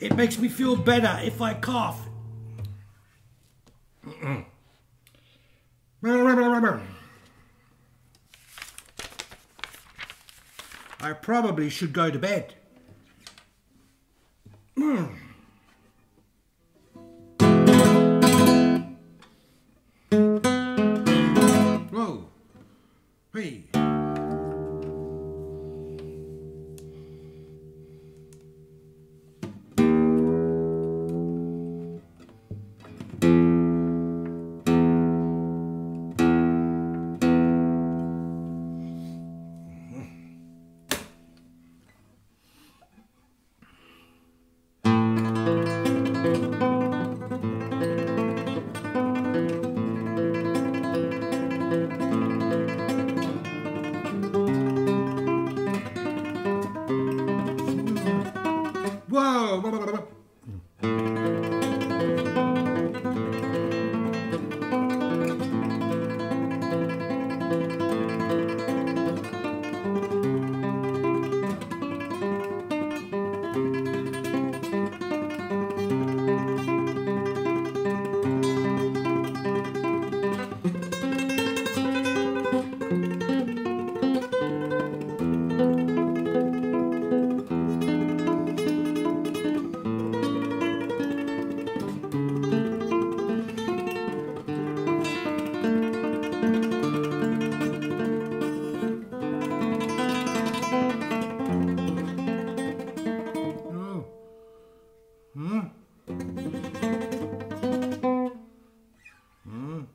It makes me feel better if I cough. I probably should go to bed. Whoa. Hey. Hmm. Mm.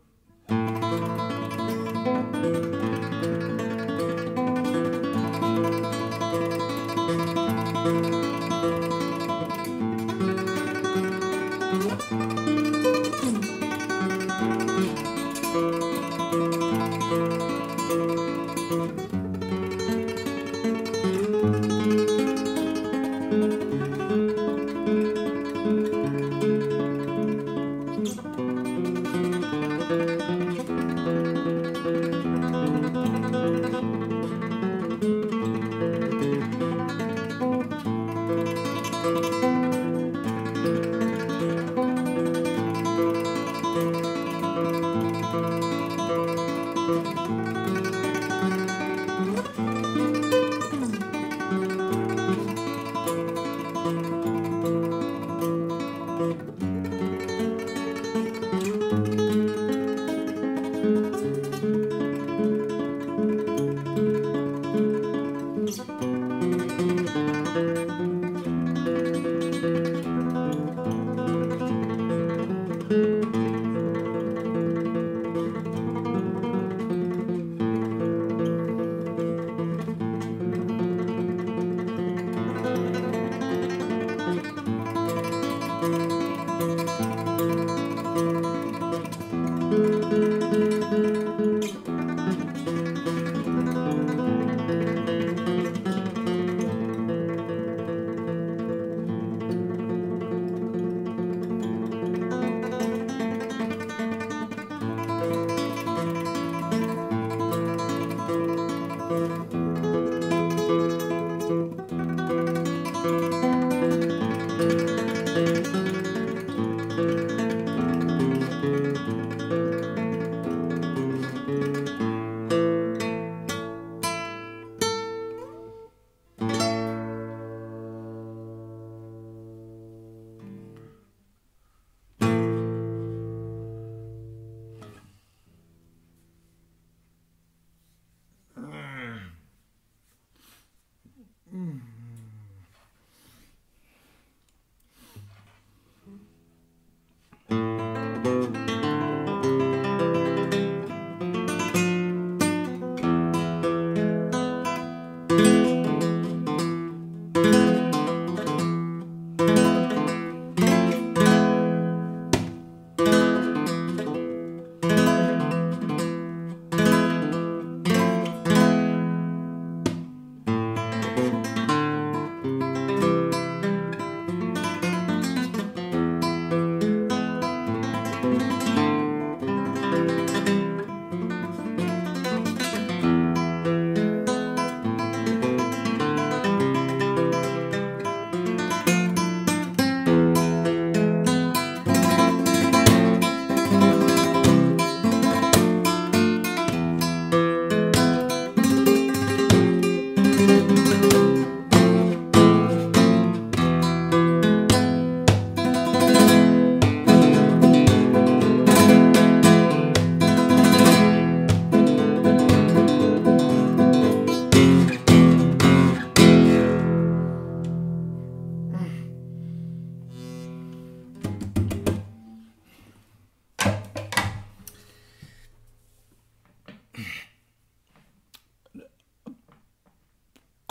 Mm.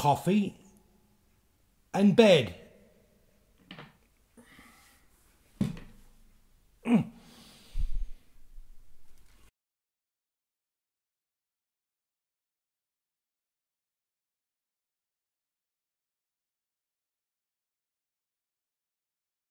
Coffee and bed.